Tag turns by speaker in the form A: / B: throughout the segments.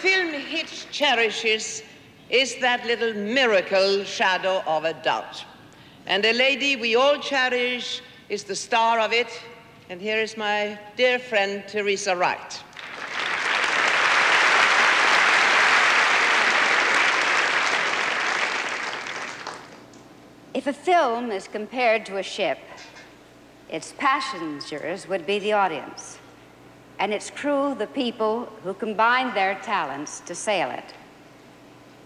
A: film Hitch cherishes is that little miracle shadow of a doubt. And a lady we all cherish is the star of it. And here is my dear friend, Teresa Wright.
B: If a film is compared to a ship, its passengers would be the audience, and its crew the people who combined their talents to sail it.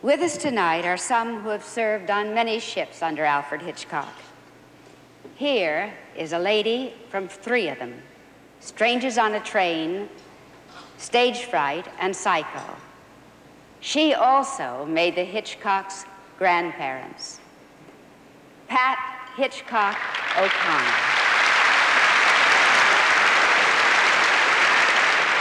B: With us tonight are some who have served on many ships under Alfred Hitchcock. Here is a lady from three of them Strangers on a Train, Stage Fright, and Psycho. She also made the Hitchcock's grandparents. Pat Hitchcock O'Connor.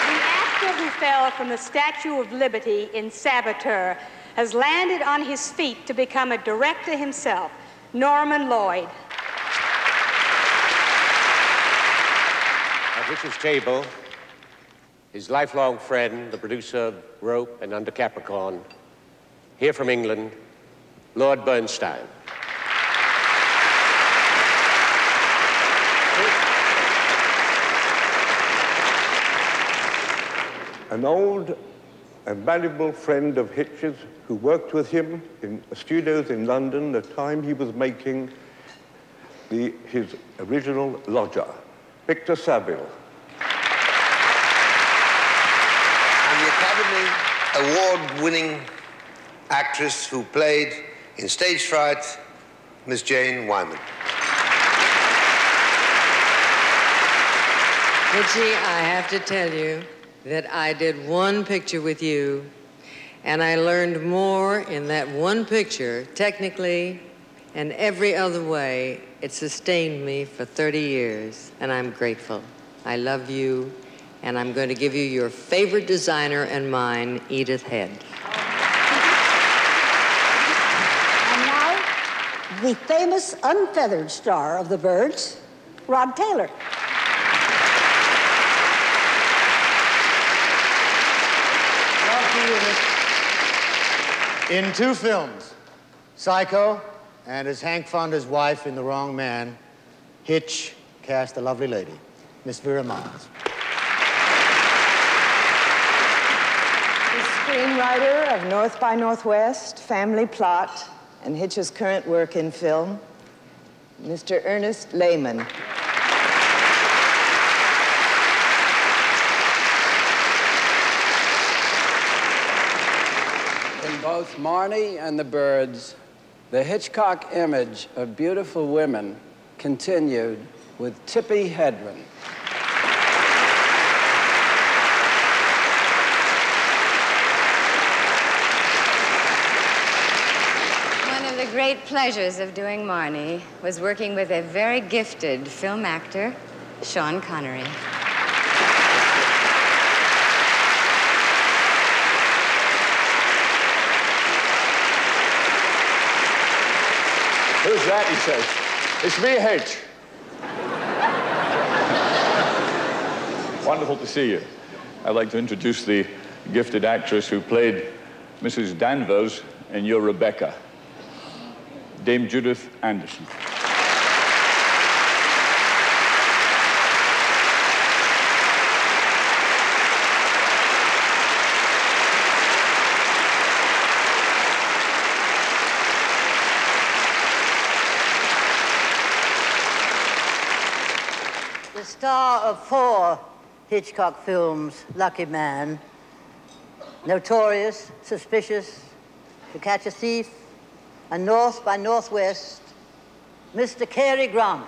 C: The actor who fell from the Statue of Liberty in Saboteur has landed on his feet to become a director himself, Norman Lloyd.
D: At Richard's table, his lifelong friend, the producer of Rope and Under Capricorn, here from England, Lord Bernstein.
E: An old and valuable friend of Hitch's who worked with him in studios in London the time he was making the, his original lodger, Victor Saville.
F: And the Academy Award-winning actress who played in Stage Fright, Miss Jane Wyman.
G: Richie, I have to tell you that I did one picture with you, and I learned more in that one picture, technically and every other way. It sustained me for 30 years, and I'm grateful. I love you, and I'm going to give you your favorite designer and mine, Edith Head.
H: And now, the famous unfeathered star of the birds, Rod Taylor.
I: In two films, Psycho and as Hank Fonda's wife in The Wrong Man, Hitch cast a lovely lady, Miss Vera Miles.
J: The screenwriter of North by Northwest, Family Plot, and Hitch's current work in film, Mr. Ernest Lehman.
K: In both Marnie and the Birds, the Hitchcock image of beautiful women continued with Tippi Hedren.
B: One of the great pleasures of doing Marnie was working with a very gifted film actor, Sean Connery.
L: Who's that, he says. It's me, Hitch. Wonderful to see you. I'd like to introduce the gifted actress who played Mrs. Danvers in Your Rebecca, Dame Judith Anderson.
M: The star of four Hitchcock films, Lucky Man, Notorious, Suspicion, To Catch a Thief, and North by Northwest, Mr. Cary Grant.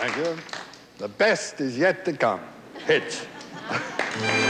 L: Thank you. The best is yet to come. Hitch.